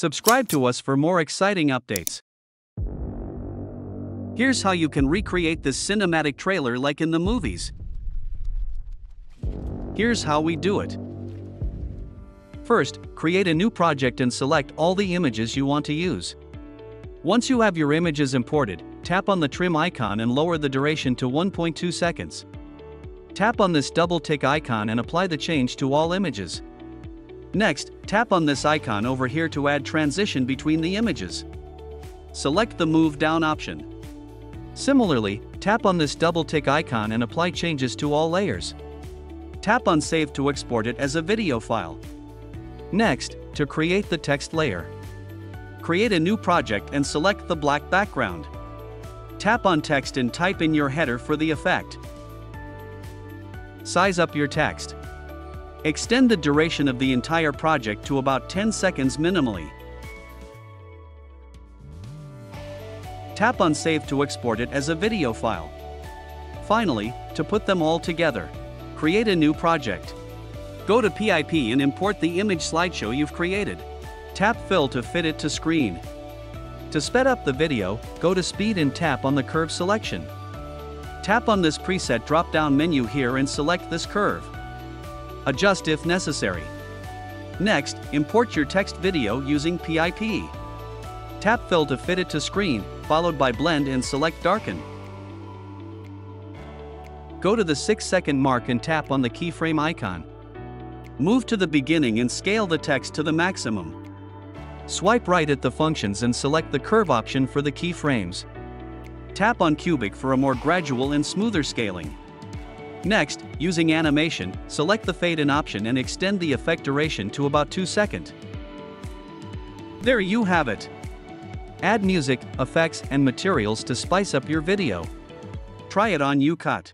Subscribe to us for more exciting updates. Here's how you can recreate this cinematic trailer like in the movies. Here's how we do it. First, create a new project and select all the images you want to use. Once you have your images imported, tap on the trim icon and lower the duration to 1.2 seconds. Tap on this double tick icon and apply the change to all images. Next, tap on this icon over here to add transition between the images. Select the Move Down option. Similarly, tap on this double tick icon and apply changes to all layers. Tap on Save to export it as a video file. Next, to create the text layer. Create a new project and select the black background. Tap on text and type in your header for the effect. Size up your text. Extend the duration of the entire project to about 10 seconds minimally. Tap on Save to export it as a video file. Finally, to put them all together, create a new project. Go to PIP and import the image slideshow you've created. Tap Fill to fit it to screen. To sped up the video, go to Speed and tap on the curve selection. Tap on this preset drop-down menu here and select this curve. Adjust if necessary. Next, import your text video using PIP. Tap Fill to fit it to screen, followed by Blend and select Darken. Go to the 6 second mark and tap on the keyframe icon. Move to the beginning and scale the text to the maximum. Swipe right at the functions and select the curve option for the keyframes. Tap on Cubic for a more gradual and smoother scaling. Next, using animation, select the fade in option and extend the effect duration to about 2 seconds. There you have it. Add music, effects, and materials to spice up your video. Try it on YouCut.